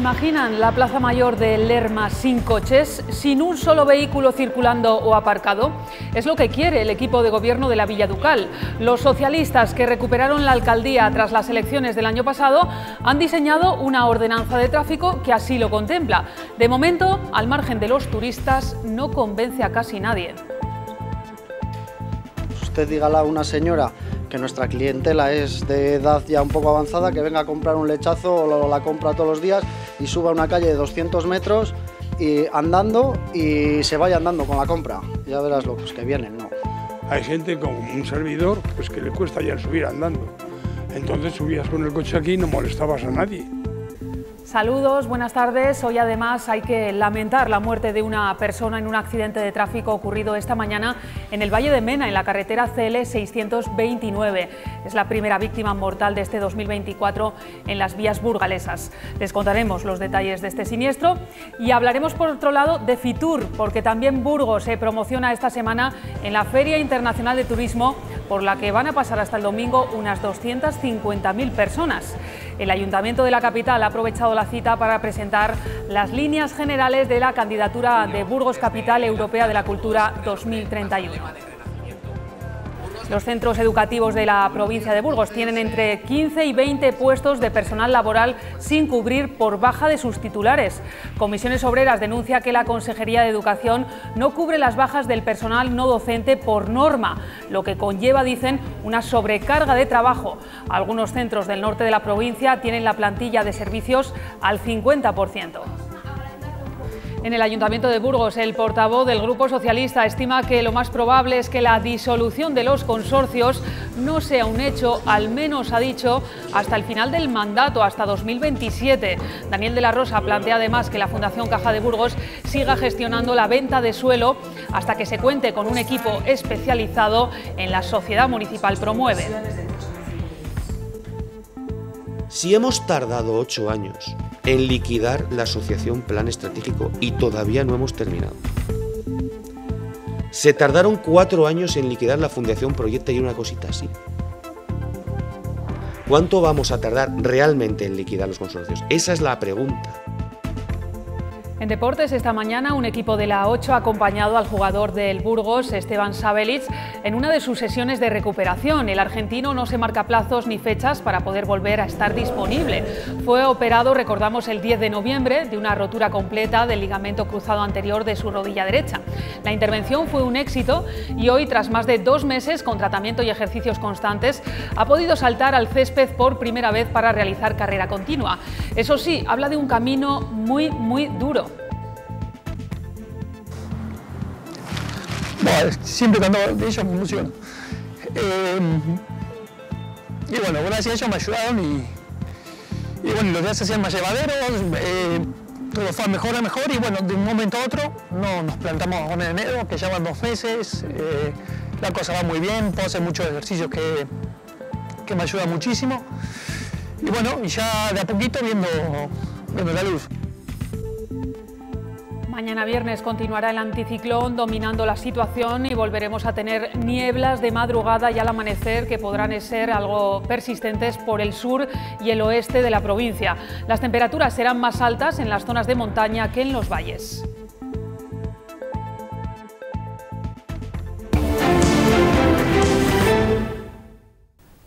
imaginan la Plaza Mayor de Lerma sin coches, sin un solo vehículo circulando o aparcado? Es lo que quiere el equipo de gobierno de la Villa Ducal. Los socialistas que recuperaron la alcaldía tras las elecciones del año pasado han diseñado una ordenanza de tráfico que así lo contempla. De momento, al margen de los turistas, no convence a casi nadie. Usted dígale a una señora que nuestra clientela es de edad ya un poco avanzada, que venga a comprar un lechazo o la compra todos los días y suba una calle de 200 metros y andando y se vaya andando con la compra. Ya verás los que vienen, ¿no? Hay gente con un servidor pues que le cuesta ya subir andando. Entonces subías con el coche aquí y no molestabas a nadie. Saludos, buenas tardes. Hoy además hay que lamentar la muerte de una persona en un accidente de tráfico ocurrido esta mañana en el Valle de Mena, en la carretera CL 629. Es la primera víctima mortal de este 2024 en las vías burgalesas. Les contaremos los detalles de este siniestro y hablaremos por otro lado de Fitur, porque también Burgos se promociona esta semana en la Feria Internacional de Turismo, por la que van a pasar hasta el domingo unas 250.000 personas. El Ayuntamiento de la capital ha aprovechado la cita para presentar las líneas generales de la candidatura de Burgos Capital Europea de la Cultura 2031. Los centros educativos de la provincia de Burgos tienen entre 15 y 20 puestos de personal laboral sin cubrir por baja de sus titulares. Comisiones Obreras denuncia que la Consejería de Educación no cubre las bajas del personal no docente por norma, lo que conlleva, dicen, una sobrecarga de trabajo. Algunos centros del norte de la provincia tienen la plantilla de servicios al 50%. En el Ayuntamiento de Burgos, el portavoz del Grupo Socialista estima que lo más probable es que la disolución de los consorcios no sea un hecho, al menos ha dicho, hasta el final del mandato, hasta 2027. Daniel de la Rosa plantea además que la Fundación Caja de Burgos siga gestionando la venta de suelo hasta que se cuente con un equipo especializado en la sociedad municipal promueve. Si hemos tardado ocho años en liquidar la asociación Plan Estratégico y todavía no hemos terminado. Se tardaron cuatro años en liquidar la Fundación Proyecta y una cosita así. ¿Cuánto vamos a tardar realmente en liquidar los consorcios? Esa es la pregunta. En deportes, esta mañana un equipo de la 8 ha acompañado al jugador del Burgos, Esteban Sabelic, en una de sus sesiones de recuperación. El argentino no se marca plazos ni fechas para poder volver a estar disponible. Fue operado, recordamos, el 10 de noviembre de una rotura completa del ligamento cruzado anterior de su rodilla derecha. La intervención fue un éxito y hoy, tras más de dos meses con tratamiento y ejercicios constantes, ha podido saltar al césped por primera vez para realizar carrera continua. Eso sí, habla de un camino muy, muy duro. Siempre cuando de ellos me emociono. Eh, y bueno, gracias a ellos me ayudaron y, y bueno, los días se hacían más llevaderos, eh, todo fue mejor a mejor y bueno, de un momento a otro no, nos plantamos en enero, que ya van dos meses, eh, la cosa va muy bien, puedo hacer muchos ejercicios que, que me ayudan muchísimo y bueno, ya de a poquito viendo, viendo la luz. Mañana viernes continuará el anticiclón dominando la situación y volveremos a tener nieblas de madrugada y al amanecer que podrán ser algo persistentes por el sur y el oeste de la provincia. Las temperaturas serán más altas en las zonas de montaña que en los valles.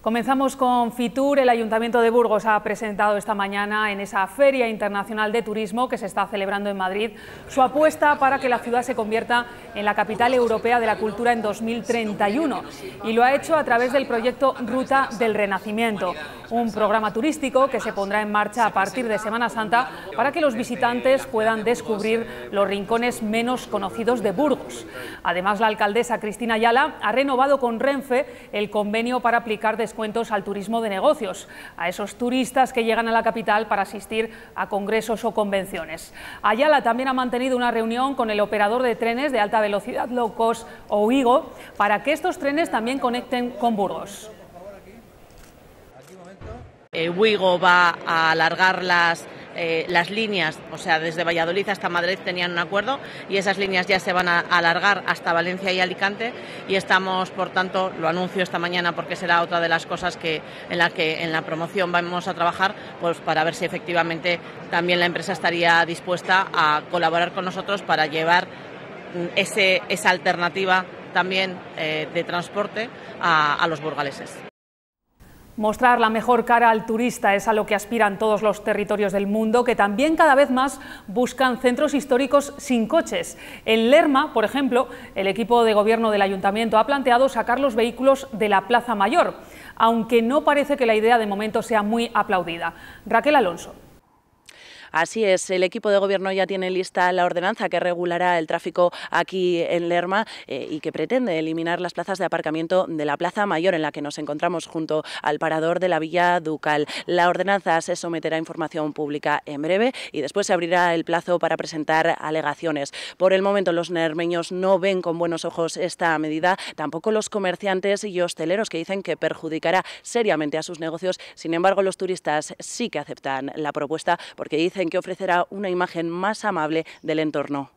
Comenzamos con Fitur. El Ayuntamiento de Burgos ha presentado esta mañana en esa Feria Internacional de Turismo que se está celebrando en Madrid su apuesta para que la ciudad se convierta en la capital europea de la cultura en 2031 y lo ha hecho a través del proyecto Ruta del Renacimiento, un programa turístico que se pondrá en marcha a partir de Semana Santa para que los visitantes puedan descubrir los rincones menos conocidos de Burgos. Además, la alcaldesa Cristina Ayala ha renovado con Renfe el convenio para aplicar cuentos al turismo de negocios, a esos turistas que llegan a la capital para asistir a congresos o convenciones. Ayala también ha mantenido una reunión con el operador de trenes de alta velocidad low cost o UIGO para que estos trenes también conecten con Burgos. Wigo va a alargar las eh, las líneas, o sea, desde Valladolid hasta Madrid tenían un acuerdo y esas líneas ya se van a alargar hasta Valencia y Alicante y estamos, por tanto, lo anuncio esta mañana porque será otra de las cosas que en la que en la promoción vamos a trabajar, pues para ver si efectivamente también la empresa estaría dispuesta a colaborar con nosotros para llevar mm, ese, esa alternativa también eh, de transporte a, a los burgaleses. Mostrar la mejor cara al turista es a lo que aspiran todos los territorios del mundo, que también cada vez más buscan centros históricos sin coches. En Lerma, por ejemplo, el equipo de gobierno del ayuntamiento ha planteado sacar los vehículos de la Plaza Mayor, aunque no parece que la idea de momento sea muy aplaudida. Raquel Alonso. Así es, el equipo de gobierno ya tiene lista la ordenanza que regulará el tráfico aquí en Lerma eh, y que pretende eliminar las plazas de aparcamiento de la Plaza Mayor en la que nos encontramos junto al parador de la Villa Ducal. La ordenanza se someterá a información pública en breve y después se abrirá el plazo para presentar alegaciones. Por el momento los nermeños no ven con buenos ojos esta medida, tampoco los comerciantes y hosteleros que dicen que perjudicará seriamente a sus negocios. Sin embargo, los turistas sí que aceptan la propuesta porque dicen que ofrecerá una imagen más amable del entorno.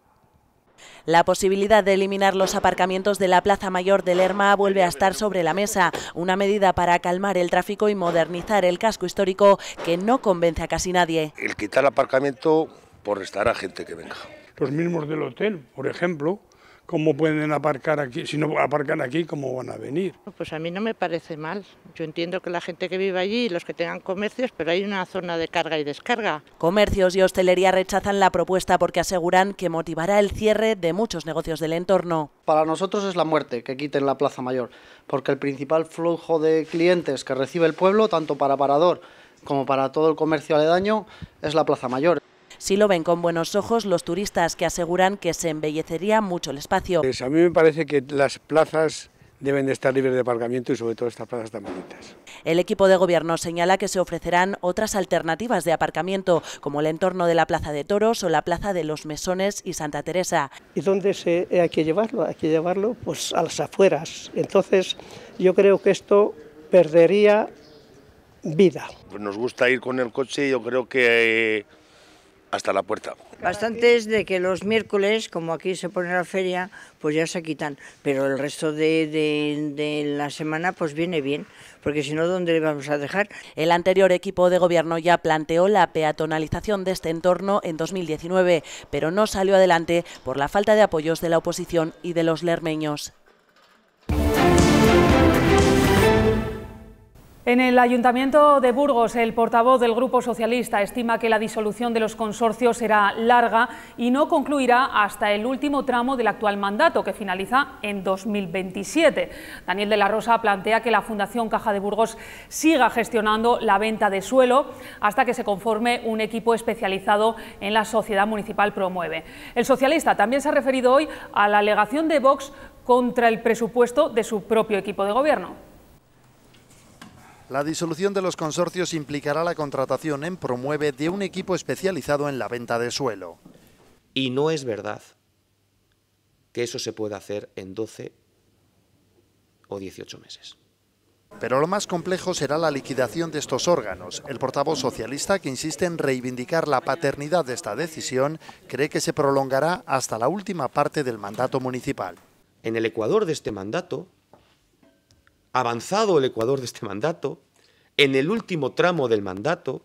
La posibilidad de eliminar los aparcamientos de la Plaza Mayor de Lerma vuelve a estar sobre la mesa, una medida para calmar el tráfico y modernizar el casco histórico que no convence a casi nadie. El quitar el aparcamiento por restar a gente que venga. Los mismos del hotel, por ejemplo, ¿Cómo pueden aparcar aquí? Si no aparcan aquí, ¿cómo van a venir? Pues a mí no me parece mal. Yo entiendo que la gente que vive allí, los que tengan comercios, pero hay una zona de carga y descarga. Comercios y hostelería rechazan la propuesta porque aseguran que motivará el cierre de muchos negocios del entorno. Para nosotros es la muerte que quiten la Plaza Mayor, porque el principal flujo de clientes que recibe el pueblo, tanto para Parador como para todo el comercio aledaño, es la Plaza Mayor. Si lo ven con buenos ojos los turistas que aseguran que se embellecería mucho el espacio. Pues a mí me parece que las plazas deben de estar libres de aparcamiento y sobre todo estas plazas tan bonitas. El equipo de gobierno señala que se ofrecerán otras alternativas de aparcamiento, como el entorno de la Plaza de Toros o la Plaza de los Mesones y Santa Teresa. ¿Y dónde se, hay que llevarlo? Hay que llevarlo pues, a las afueras. Entonces yo creo que esto perdería vida. Pues nos gusta ir con el coche, yo creo que... Hasta la puerta. Bastantes de que los miércoles, como aquí se pone la feria, pues ya se quitan, pero el resto de, de, la semana pues viene bien, porque si no, ¿dónde le vamos a dejar? El anterior equipo de gobierno ya planteó la peatonalización de este entorno en 2019, pero no salió adelante por la falta de apoyos de la oposición y de los lermeños. En el Ayuntamiento de Burgos, el portavoz del Grupo Socialista estima que la disolución de los consorcios será larga y no concluirá hasta el último tramo del actual mandato, que finaliza en 2027. Daniel de la Rosa plantea que la Fundación Caja de Burgos siga gestionando la venta de suelo hasta que se conforme un equipo especializado en la sociedad municipal Promueve. El socialista también se ha referido hoy a la alegación de Vox contra el presupuesto de su propio equipo de gobierno. La disolución de los consorcios implicará la contratación en Promueve de un equipo especializado en la venta de suelo. Y no es verdad que eso se pueda hacer en 12 o 18 meses. Pero lo más complejo será la liquidación de estos órganos. El portavoz socialista, que insiste en reivindicar la paternidad de esta decisión, cree que se prolongará hasta la última parte del mandato municipal. En el Ecuador de este mandato, avanzado el Ecuador de este mandato, en el último tramo del mandato,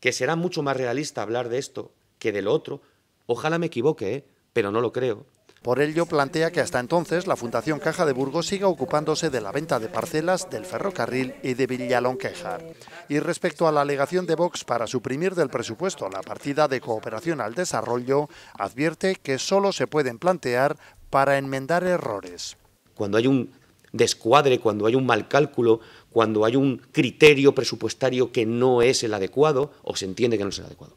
que será mucho más realista hablar de esto que de lo otro, ojalá me equivoque, ¿eh? pero no lo creo. Por ello, plantea que hasta entonces la Fundación Caja de Burgos siga ocupándose de la venta de parcelas del ferrocarril y de Villalonquejar. Y respecto a la alegación de Vox para suprimir del presupuesto la partida de cooperación al desarrollo, advierte que solo se pueden plantear para enmendar errores. Cuando hay un descuadre, cuando hay un mal cálculo, cuando hay un criterio presupuestario que no es el adecuado, o se entiende que no es el adecuado.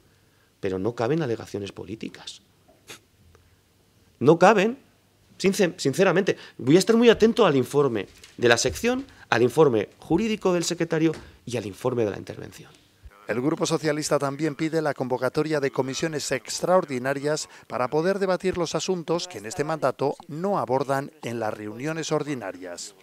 Pero no caben alegaciones políticas. No caben, sinceramente. Voy a estar muy atento al informe de la sección, al informe jurídico del secretario y al informe de la intervención. El Grupo Socialista también pide la convocatoria de comisiones extraordinarias para poder debatir los asuntos que en este mandato no abordan en las reuniones ordinarias.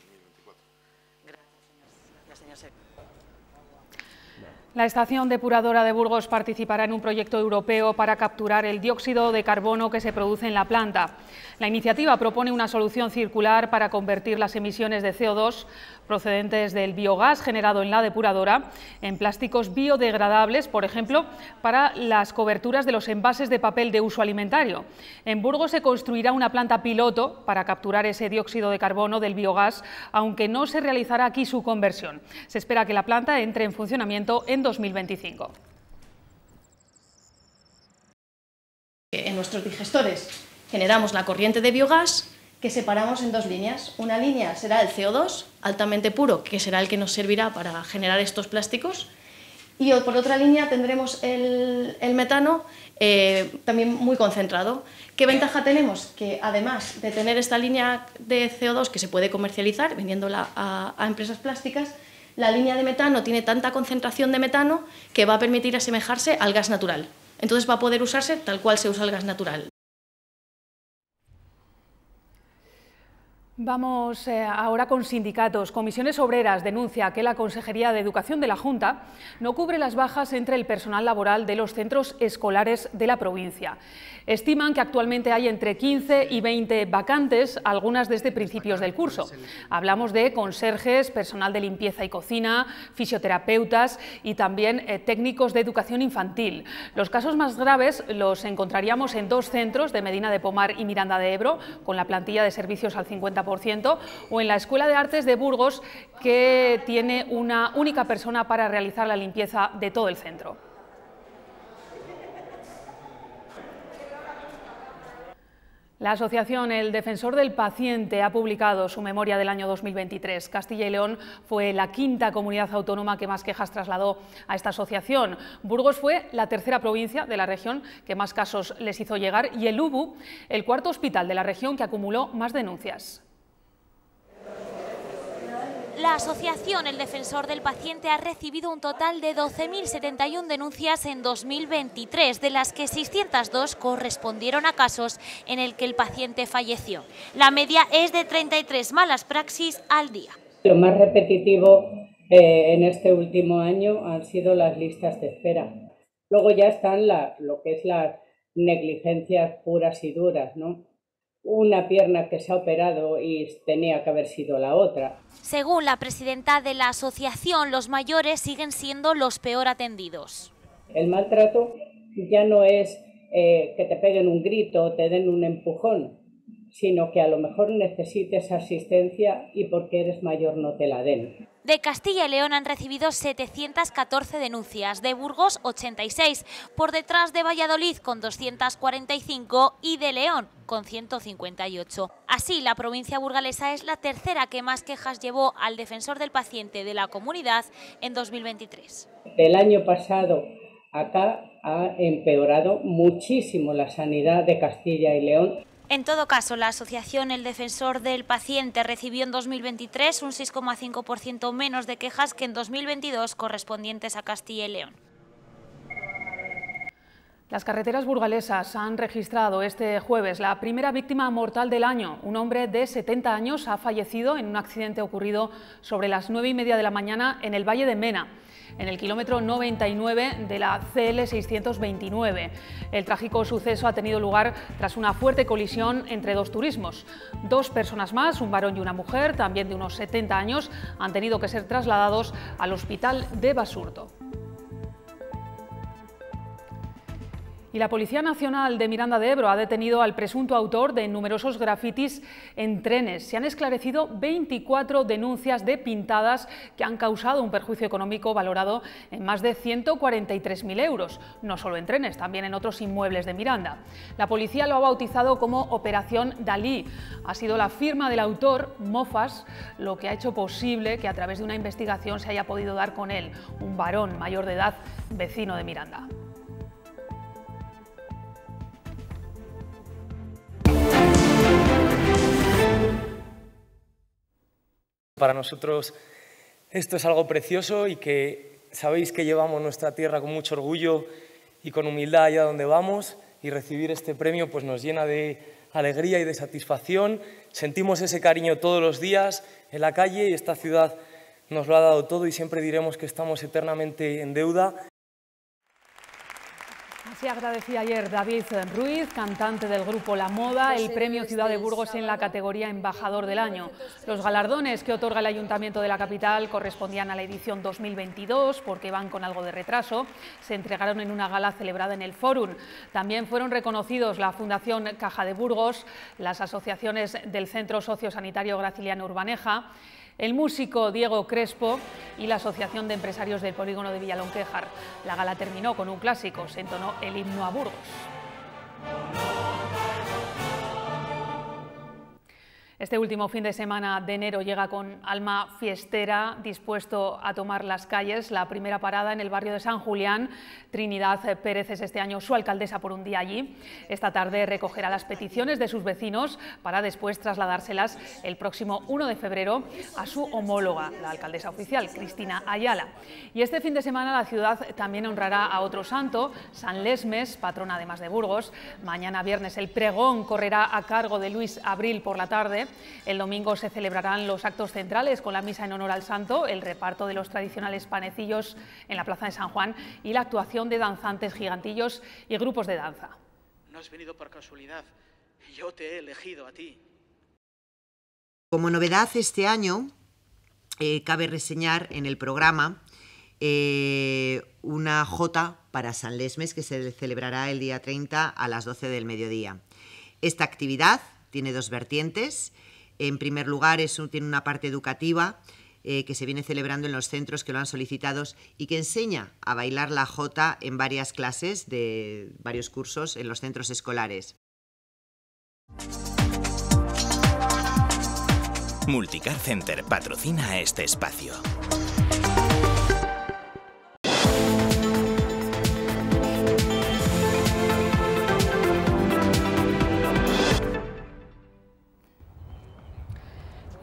La estación depuradora de Burgos participará en un proyecto europeo para capturar el dióxido de carbono que se produce en la planta. La iniciativa propone una solución circular para convertir las emisiones de CO2 procedentes del biogás generado en la depuradora en plásticos biodegradables, por ejemplo, para las coberturas de los envases de papel de uso alimentario. En Burgos se construirá una planta piloto para capturar ese dióxido de carbono del biogás, aunque no se realizará aquí su conversión. Se espera que la planta entre en funcionamiento en 2025. En nuestros digestores generamos la corriente de biogás que separamos en dos líneas. Una línea será el CO2, altamente puro, que será el que nos servirá para generar estos plásticos, y por otra línea tendremos el, metano eh, también muy concentrado. ¿Qué ventaja tenemos? Que además de tener esta línea de CO2 que se puede comercializar vendiéndola a empresas plásticas, la línea de metano tiene tanta concentración de metano que va a permitir asemejarse al gas natural. Entonces va a poder usarse tal cual se usa el gas natural. Vamos eh, ahora con sindicatos. Comisiones Obreras denuncia que la Consejería de Educación de la Junta no cubre las bajas entre el personal laboral de los centros escolares de la provincia. Estiman que actualmente hay entre 15 y 20 vacantes, algunas desde principios del curso. Hablamos de conserjes, personal de limpieza y cocina, fisioterapeutas y también eh, técnicos de educación infantil. Los casos más graves los encontraríamos en dos centros de Medina de Pomar y Miranda de Ebro, con la plantilla de servicios al 50% o en la Escuela de Artes de Burgos, que tiene una única persona para realizar la limpieza de todo el centro. La asociación El Defensor del Paciente ha publicado su memoria del año 2023. Castilla y León fue la quinta comunidad autónoma que más quejas trasladó a esta asociación. Burgos fue la tercera provincia de la región que más casos les hizo llegar y el UBU, el cuarto hospital de la región que acumuló más denuncias. La asociación El Defensor del Paciente ha recibido un total de 12.071 denuncias en 2023, de las que 602 correspondieron a casos en el que el paciente falleció. La media es de 33 malas praxis al día. Lo más repetitivo eh, en este último año han sido las listas de espera. Luego ya están lo que es las negligencias puras y duras, ¿no? Una pierna que se ha operado y tenía que haber sido la otra. Según la presidenta de la asociación, los mayores siguen siendo los peor atendidos. El maltrato ya no es eh, que te peguen un grito o te den un empujón, sino que a lo mejor necesites asistencia y porque eres mayor no te la den. De Castilla y León han recibido 714 denuncias, de Burgos 86, por detrás de Valladolid con 245 y de León con 158. Así, la provincia burgalesa es la tercera que más quejas llevó al defensor del paciente de la comunidad en 2023. El año pasado acá ha empeorado muchísimo la sanidad de Castilla y León en todo caso, la asociación El Defensor del Paciente recibió en 2023 un 6,5% menos de quejas que en 2022 correspondientes a Castilla y León. Las carreteras burgalesas han registrado este jueves la primera víctima mortal del año. Un hombre de 70 años ha fallecido en un accidente ocurrido sobre las 9 y media de la mañana en el Valle de Mena en el kilómetro 99 de la CL 629. El trágico suceso ha tenido lugar tras una fuerte colisión entre dos turismos. Dos personas más, un varón y una mujer, también de unos 70 años, han tenido que ser trasladados al hospital de Basurto. Y la Policía Nacional de Miranda de Ebro ha detenido al presunto autor de numerosos grafitis en trenes. Se han esclarecido 24 denuncias de pintadas que han causado un perjuicio económico valorado en más de 143.000 euros, no solo en trenes, también en otros inmuebles de Miranda. La policía lo ha bautizado como Operación Dalí. Ha sido la firma del autor, Mofas, lo que ha hecho posible que a través de una investigación se haya podido dar con él, un varón mayor de edad, vecino de Miranda. Para nosotros esto es algo precioso y que sabéis que llevamos nuestra tierra con mucho orgullo y con humildad allá donde vamos y recibir este premio pues nos llena de alegría y de satisfacción. Sentimos ese cariño todos los días en la calle y esta ciudad nos lo ha dado todo y siempre diremos que estamos eternamente en deuda. Así agradecía ayer David Ruiz, cantante del grupo La Moda, el premio Ciudad de Burgos en la categoría Embajador del Año. Los galardones que otorga el Ayuntamiento de la capital correspondían a la edición 2022 porque van con algo de retraso. Se entregaron en una gala celebrada en el Fórum. También fueron reconocidos la Fundación Caja de Burgos, las asociaciones del Centro Sociosanitario Graciliano Urbaneja, el músico Diego Crespo y la Asociación de Empresarios del Polígono de Villalonquejar. La gala terminó con un clásico, se entonó el himno a Burgos. Este último fin de semana de enero llega con alma fiestera, dispuesto a tomar las calles. La primera parada en el barrio de San Julián. Trinidad Pérez es este año su alcaldesa por un día allí. Esta tarde recogerá las peticiones de sus vecinos para después trasladárselas el próximo 1 de febrero a su homóloga, la alcaldesa oficial, Cristina Ayala. Y este fin de semana la ciudad también honrará a otro santo, San Lesmes, patrona además de Burgos. Mañana viernes el pregón correrá a cargo de Luis Abril por la tarde. El domingo se celebrarán los actos centrales con la misa en honor al santo, el reparto de los tradicionales panecillos en la Plaza de San Juan y la actuación de danzantes gigantillos y grupos de danza. No has venido por casualidad, yo te he elegido a ti. Como novedad este año, eh, cabe reseñar en el programa eh, una J para San Lesmes que se celebrará el día 30 a las 12 del mediodía. Esta actividad tiene dos vertientes. En primer lugar, es tiene una parte educativa eh, que se viene celebrando en los centros que lo han solicitado y que enseña a bailar la jota en varias clases de varios cursos en los centros escolares. Multicar Center patrocina este espacio.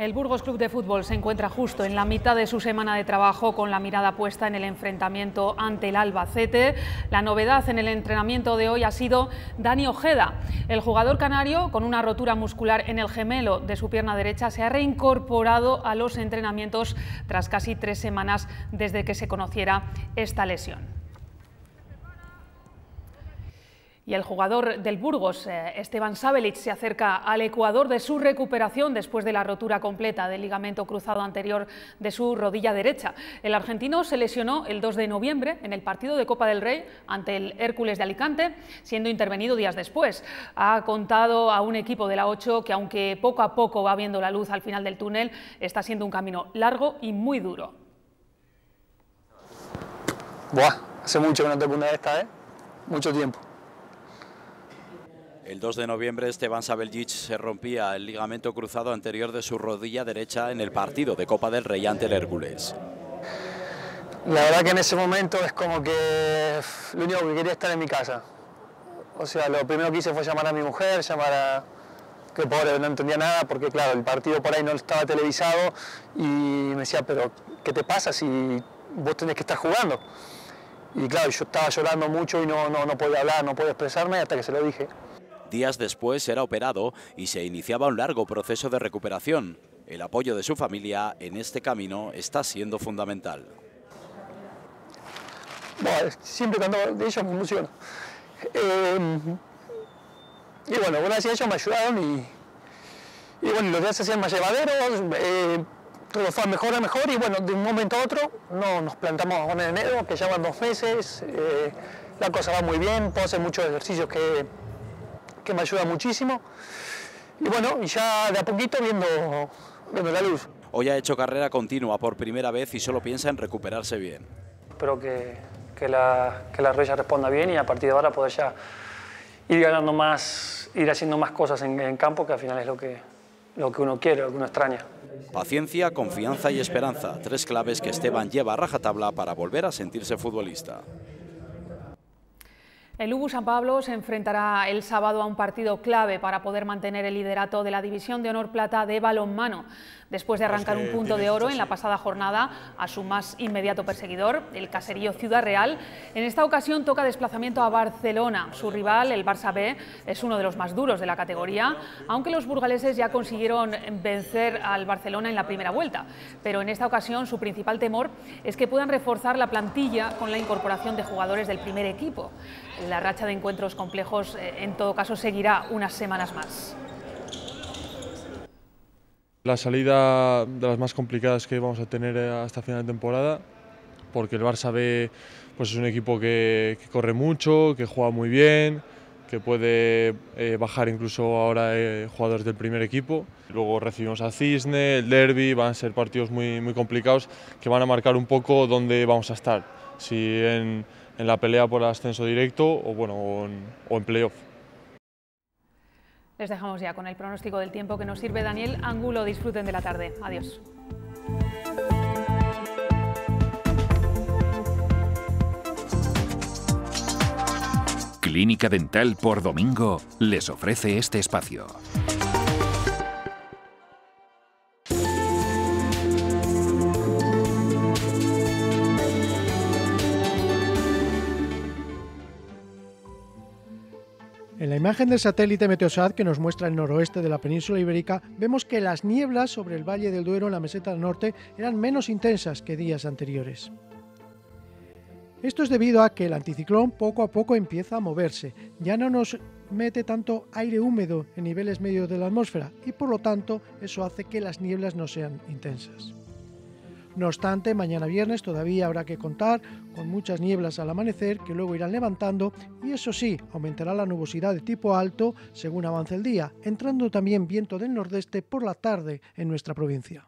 El Burgos Club de Fútbol se encuentra justo en la mitad de su semana de trabajo con la mirada puesta en el enfrentamiento ante el Albacete. La novedad en el entrenamiento de hoy ha sido Dani Ojeda. El jugador canario, con una rotura muscular en el gemelo de su pierna derecha, se ha reincorporado a los entrenamientos tras casi tres semanas desde que se conociera esta lesión. Y el jugador del Burgos, eh, Esteban Sabelic, se acerca al Ecuador de su recuperación después de la rotura completa del ligamento cruzado anterior de su rodilla derecha. El argentino se lesionó el 2 de noviembre en el partido de Copa del Rey ante el Hércules de Alicante, siendo intervenido días después. Ha contado a un equipo de la 8 que aunque poco a poco va viendo la luz al final del túnel, está siendo un camino largo y muy duro. Buah, hace mucho que no te una de esta, ¿eh? Mucho tiempo. El 2 de noviembre Esteban Sabeljic se rompía el ligamento cruzado anterior de su rodilla derecha en el partido de Copa del Rey ante el Hércules. La verdad que en ese momento es como que lo único que quería estar en mi casa. O sea, lo primero que hice fue llamar a mi mujer, llamar a... que pobre, no entendía nada porque claro, el partido por ahí no estaba televisado y me decía, pero ¿qué te pasa si vos tenés que estar jugando? Y claro, yo estaba llorando mucho y no, no, no podía hablar, no podía expresarme hasta que se lo dije. Días después era operado y se iniciaba un largo proceso de recuperación. El apoyo de su familia en este camino está siendo fundamental. Bueno, siempre cuando de ellos me emociono. Eh, y bueno, gracias a ellos me ayudaron y, y bueno, los días se hacían más llevaderos, eh, todo fue mejor a mejor y bueno, de un momento a otro no, nos plantamos en enero, que ya van dos meses, eh, la cosa va muy bien, puedo hacer muchos ejercicios que, que me ayuda muchísimo. Y bueno, ya de a poquito viendo, viendo la luz. Hoy ha hecho carrera continua por primera vez y solo piensa en recuperarse bien. Espero que, que la, que la raya responda bien y a partir de ahora poder ya ir ganando más, ir haciendo más cosas en, en campo, que al final es lo que, lo que uno quiere, lo que uno extraña. Paciencia, confianza y esperanza, tres claves que Esteban lleva a rajatabla para volver a sentirse futbolista. El Ubu San Pablo se enfrentará el sábado a un partido clave para poder mantener el liderato de la División de Honor Plata de balonmano. Después de arrancar un punto de oro en la pasada jornada a su más inmediato perseguidor, el caserío Ciudad Real, en esta ocasión toca desplazamiento a Barcelona. Su rival, el Barça B, es uno de los más duros de la categoría, aunque los burgaleses ya consiguieron vencer al Barcelona en la primera vuelta. Pero en esta ocasión su principal temor es que puedan reforzar la plantilla con la incorporación de jugadores del primer equipo. La racha de encuentros complejos, eh, en todo caso, seguirá unas semanas más. La salida de las más complicadas que vamos a tener eh, hasta final de temporada, porque el Barça B pues es un equipo que, corre mucho, que juega muy bien, que puede eh, bajar incluso ahora jugadores del primer equipo. Luego recibimos a Cisne, el Derby, van a ser partidos muy, muy complicados que van a marcar un poco dónde vamos a estar. Si en, en la pelea por el ascenso directo o, bueno, o en, o en playoff. Les dejamos ya con el pronóstico del tiempo que nos sirve Daniel Angulo. Disfruten de la tarde. Adiós. Clínica Dental por Domingo les ofrece este espacio. En la imagen del satélite Meteosat que nos muestra el noroeste de la península ibérica, vemos que las nieblas sobre el Valle del Duero en la meseta del norte eran menos intensas que días anteriores. Esto es debido a que el anticiclón poco a poco empieza a moverse, ya no nos mete tanto aire húmedo en niveles medios de la atmósfera y por lo tanto eso hace que las nieblas no sean intensas. No obstante, mañana viernes todavía habrá que contar con muchas nieblas al amanecer que luego irán levantando y eso sí, aumentará la nubosidad de tipo alto según avance el día, entrando también viento del nordeste por la tarde en nuestra provincia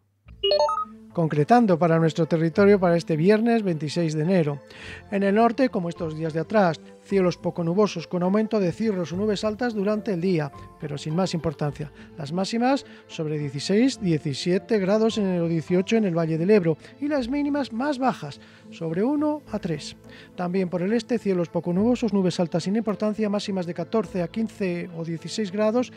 concretando para nuestro territorio para este viernes 26 de enero. En el norte, como estos días de atrás, cielos poco nubosos con aumento de cirros o nubes altas durante el día, pero sin más importancia. Las máximas sobre 16, 17 grados en el 18 en el Valle del Ebro y las mínimas más bajas, sobre 1 a 3. También por el este, cielos poco nubosos, nubes altas sin importancia, máximas de 14 a 15 o 16 grados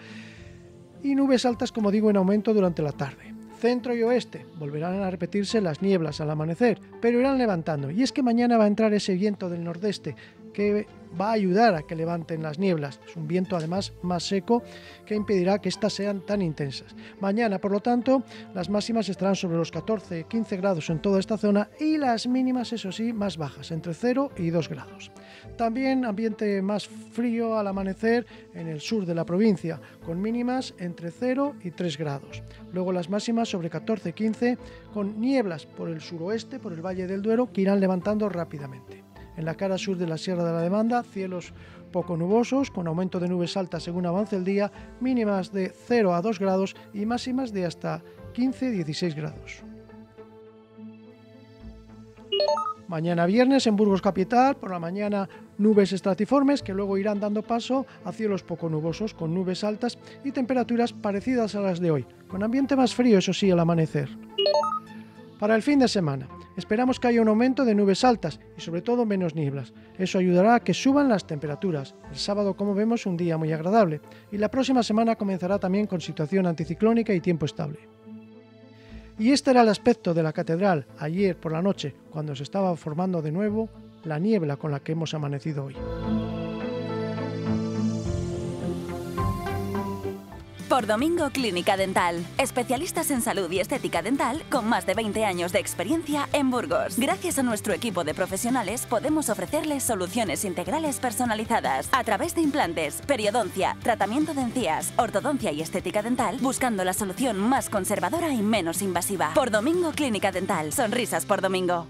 y nubes altas, como digo, en aumento durante la tarde centro y oeste volverán a repetirse las nieblas al amanecer, pero irán levantando. Y es que mañana va a entrar ese viento del nordeste que va a ayudar a que levanten las nieblas. Es un viento además más seco que impedirá que éstas sean tan intensas. Mañana, por lo tanto, las máximas estarán sobre los 14-15 grados en toda esta zona y las mínimas, eso sí, más bajas, entre 0 y 2 grados. También ambiente más frío al amanecer en el sur de la provincia, con mínimas entre 0 y 3 grados. Luego las máximas sobre 14-15 con nieblas por el suroeste, por el Valle del Duero, que irán levantando rápidamente. En la cara sur de la Sierra de la Demanda, cielos poco nubosos, con aumento de nubes altas según avance el día, mínimas de 0 a 2 grados y máximas de hasta 15-16 grados. Mañana viernes en Burgos Capital, por la mañana nubes estratiformes que luego irán dando paso a cielos poco nubosos con nubes altas y temperaturas parecidas a las de hoy, con ambiente más frío eso sí al amanecer. Para el fin de semana, esperamos que haya un aumento de nubes altas y sobre todo menos nieblas. Eso ayudará a que suban las temperaturas. El sábado, como vemos, un día muy agradable y la próxima semana comenzará también con situación anticiclónica y tiempo estable. Y este era el aspecto de la catedral ayer por la noche, cuando se estaba formando de nuevo la niebla con la que hemos amanecido hoy. Por Domingo Clínica Dental. Especialistas en salud y estética dental con más de 20 años de experiencia en Burgos. Gracias a nuestro equipo de profesionales podemos ofrecerles soluciones integrales personalizadas a través de implantes, periodoncia, tratamiento de encías, ortodoncia y estética dental, buscando la solución más conservadora y menos invasiva. Por Domingo Clínica Dental. Sonrisas por Domingo.